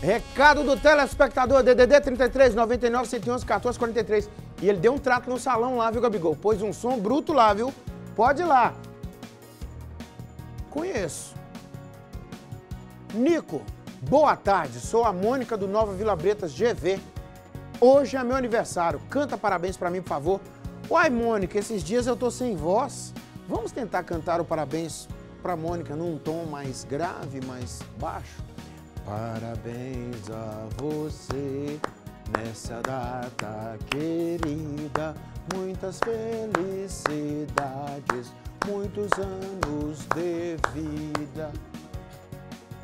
Recado do telespectador, DDD 33 99 111 14 43. E ele deu um trato no salão lá, viu, Gabigol? Pôs um som bruto lá, viu? Pode ir lá. Conheço. Nico, boa tarde. Sou a Mônica do Nova Vila Bretas GV. Hoje é meu aniversário. Canta parabéns pra mim, por favor. Uai, Mônica, esses dias eu tô sem voz. Vamos tentar cantar o parabéns pra Mônica num tom mais grave, mais baixo? Parabéns a você nessa data querida. Muitas felicidades, muitos anos de vida.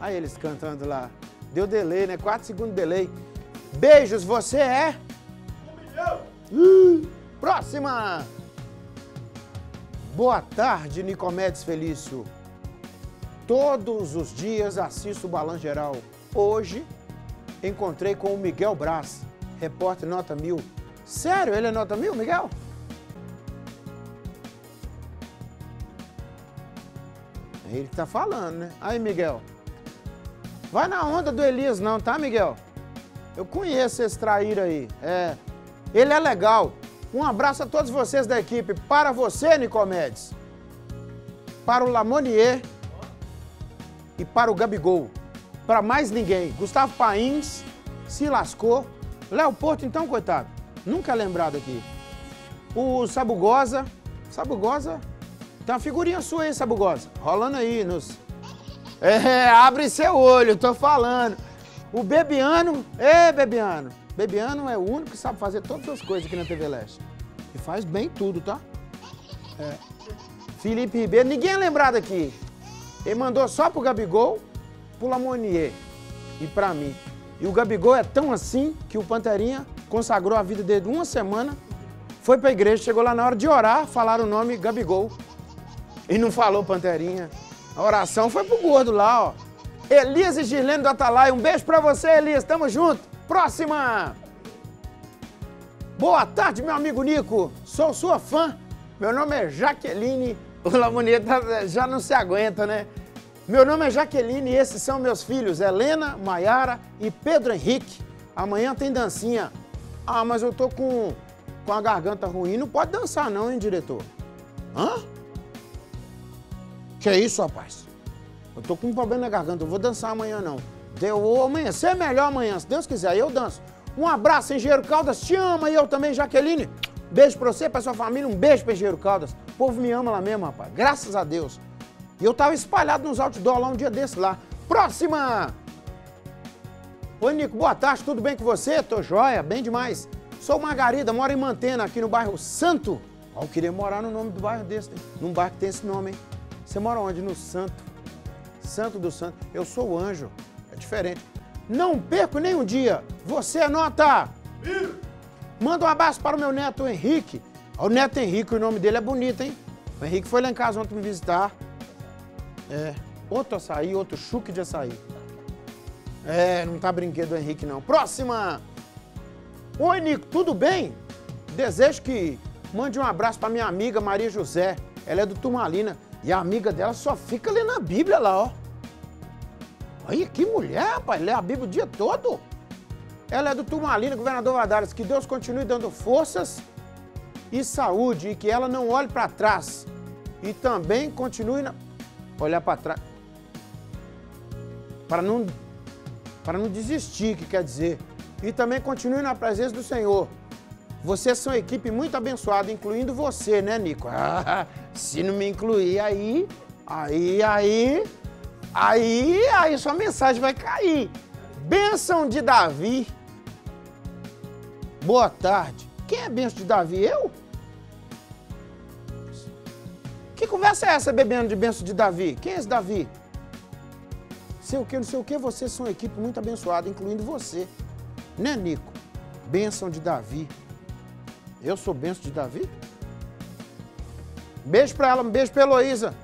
Aí eles cantando lá. Deu delay, né? Quatro segundos de delay. Beijos, você é? Um milhão! próxima! Boa tarde, Nicomedes Felício. Todos os dias assisto o Balan Geral. Hoje encontrei com o Miguel Braz, repórter nota mil. Sério, ele é nota mil, Miguel? É ele tá falando, né? Aí, Miguel. Vai na onda do Elias não, tá, Miguel? Eu conheço esse traíra aí. É. Ele é legal. Um abraço a todos vocês da equipe. Para você, Nicomedes. Para o Lamonier e para o Gabigol. Para mais ninguém. Gustavo Pains se lascou. Léo Porto, então, coitado. Nunca é lembrado aqui. O Sabugosa. Sabugosa. Tem uma figurinha sua aí, Sabugosa. Rolando aí nos. É, abre seu olho, tô falando. O Bebiano. Ê, Bebiano. Bebiano é o único que sabe fazer todas as coisas aqui na TV Leste. E faz bem tudo, tá? É. Felipe Ribeiro, ninguém é lembrado aqui. Ele mandou só pro Gabigol, pro Lamonier e pra mim. E o Gabigol é tão assim que o Panterinha consagrou a vida dele uma semana, foi pra igreja, chegou lá na hora de orar, falaram o nome Gabigol. E não falou Panterinha. A oração foi pro gordo lá, ó. Elias e Girlene do Atalaia, um beijo pra você, Elias, tamo junto. Próxima! Boa tarde, meu amigo Nico. Sou sua fã. Meu nome é Jaqueline. O Lamoneta já não se aguenta, né? Meu nome é Jaqueline e esses são meus filhos, Helena, Maiara e Pedro Henrique. Amanhã tem dancinha. Ah, mas eu tô com, com a garganta ruim. Não pode dançar não, hein, diretor? Hã? Que é isso, rapaz? Eu tô com um problema na garganta, eu vou dançar amanhã não. Deu amanhecer melhor amanhã, se Deus quiser, eu danço. Um abraço, Engenheiro Caldas, te ama e eu também, Jaqueline. Beijo pra você, pra sua família, um beijo pra Engenheiro Caldas. O povo me ama lá mesmo, rapaz, graças a Deus. E eu tava espalhado nos outdoors lá um dia desse lá. Próxima! Oi, Nico, boa tarde, tudo bem com você? Tô joia, bem demais. Sou Margarida, moro em Mantena, aqui no bairro Santo. Ó, eu queria morar no nome do bairro desse, num bairro que tem esse nome, hein? Você mora onde? No Santo. Santo do Santo. Eu sou o anjo. É diferente. Não perco nem um dia. Você anota. Manda um abraço para o meu neto Henrique. O neto Henrique, o nome dele é bonito, hein? O Henrique foi lá em casa ontem me visitar. É. Outro açaí, outro chuque de açaí. É, não tá brinquedo Henrique, não. Próxima! Oi, Nico, tudo bem? Desejo que mande um abraço para minha amiga Maria José. Ela é do Turmalina. E a amiga dela só fica lendo a Bíblia lá, ó. Aí, que mulher, rapaz, lê a Bíblia o dia todo. Ela é do Turmalina, governador Vadares. Que Deus continue dando forças e saúde e que ela não olhe para trás. E também continue na... olhar para trás. Para não, para não desistir, que quer dizer. E também continue na presença do Senhor. Vocês são uma equipe muito abençoada, incluindo você, né, Nico? Ah, se não me incluir aí, aí, aí, aí, aí sua mensagem vai cair. Bênção de Davi. Boa tarde. Quem é bênção de Davi? Eu? Que conversa é essa bebendo de bênção de Davi? Quem é esse Davi? Sei o que, não sei o que, vocês são uma equipe muito abençoada, incluindo você. Né, Nico? Bênção de Davi. Eu sou benção de Davi? Beijo pra ela, um beijo pra Heloísa.